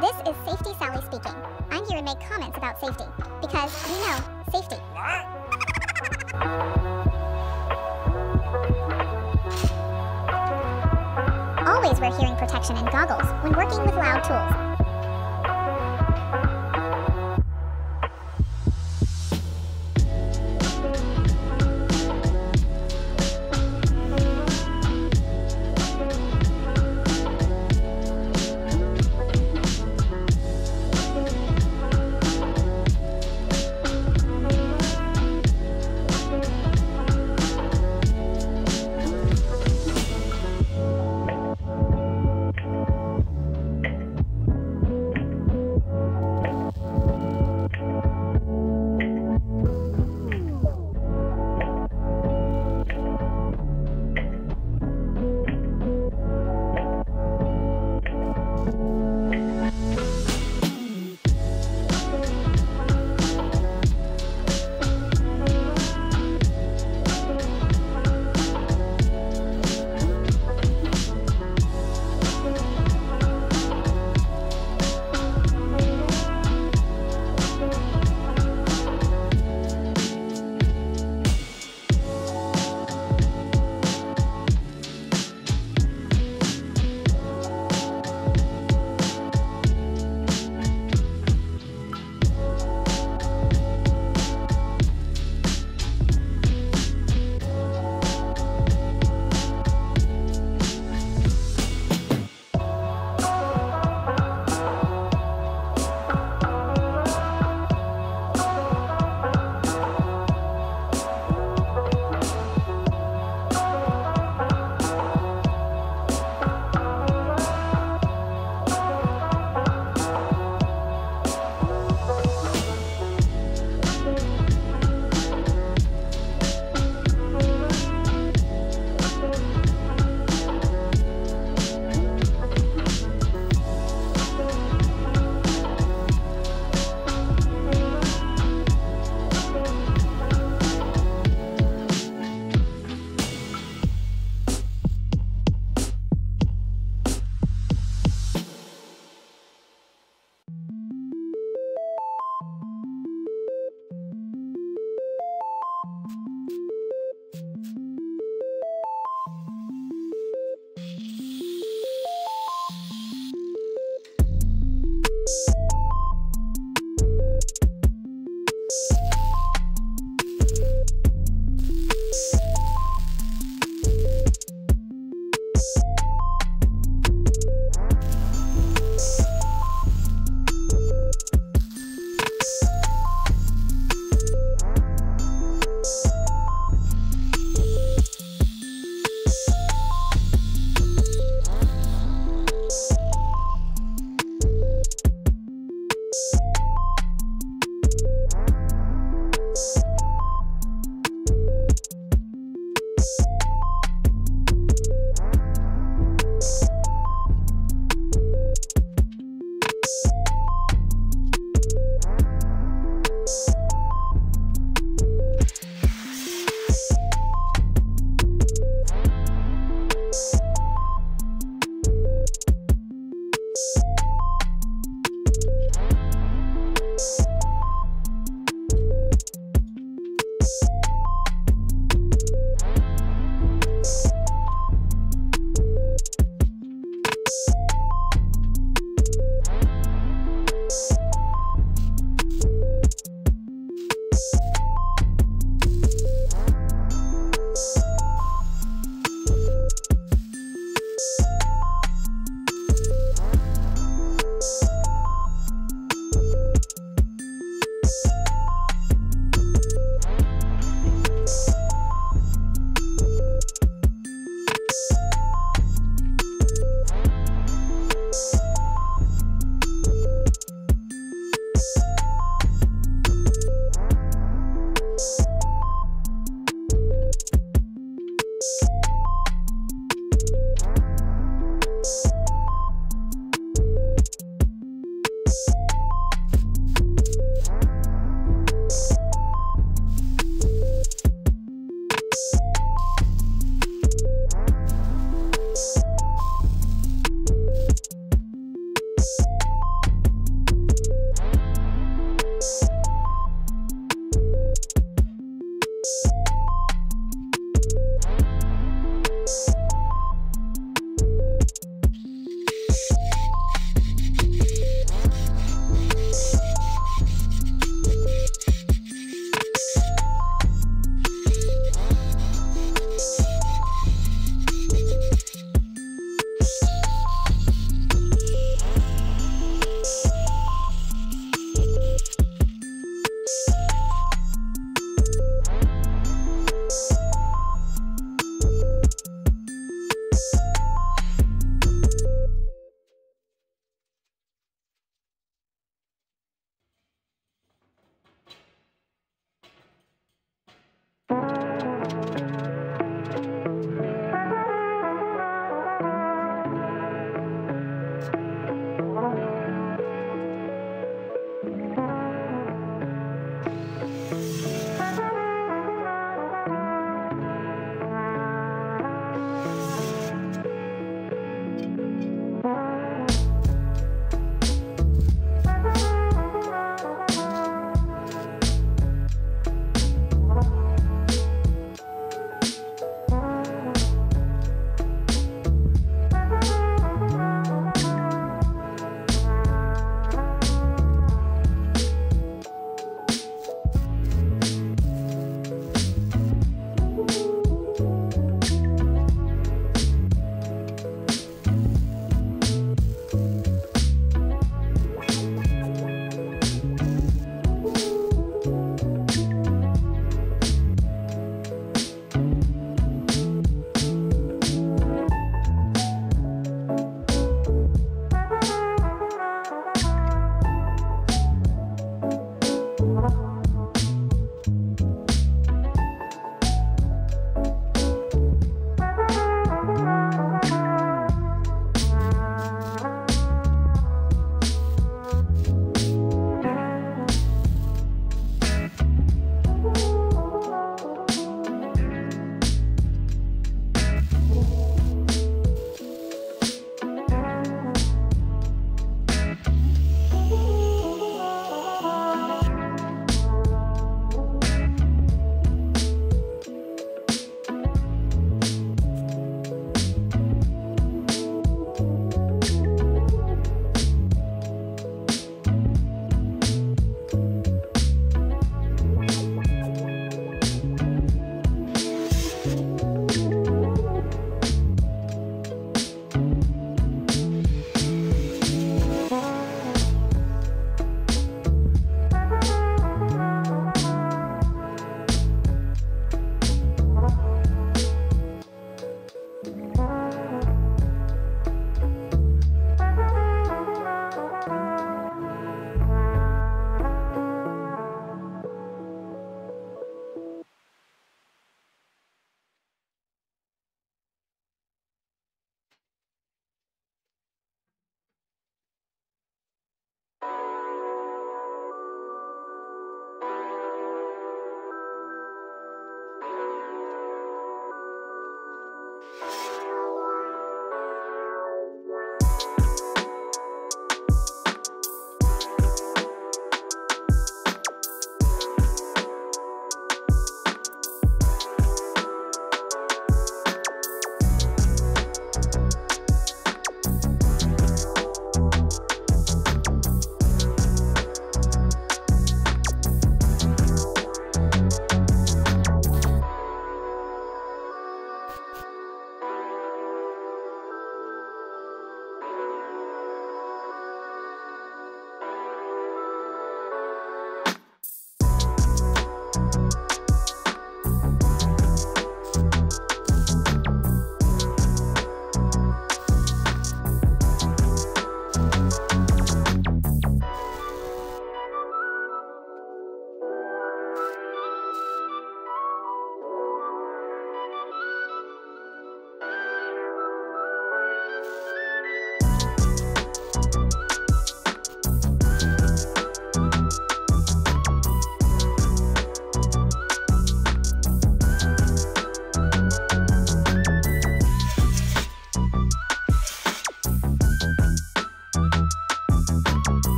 This is Safety Sally speaking. I'm here to make comments about safety. Because, you know, safety. Always wear hearing protection and goggles when working with loud tools.